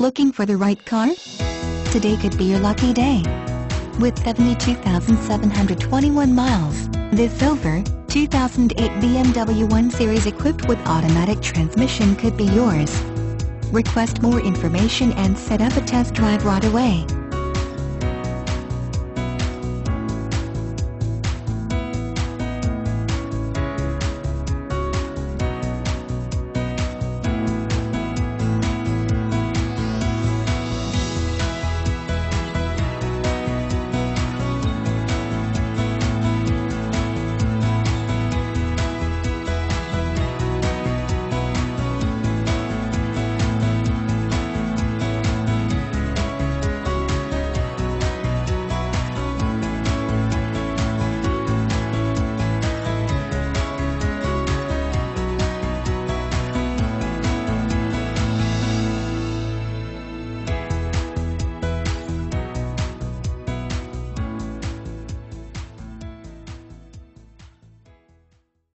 Looking for the right car? Today could be your lucky day. With 72,721 miles, this silver, 2008 BMW 1 Series equipped with automatic transmission could be yours. Request more information and set up a test drive right away.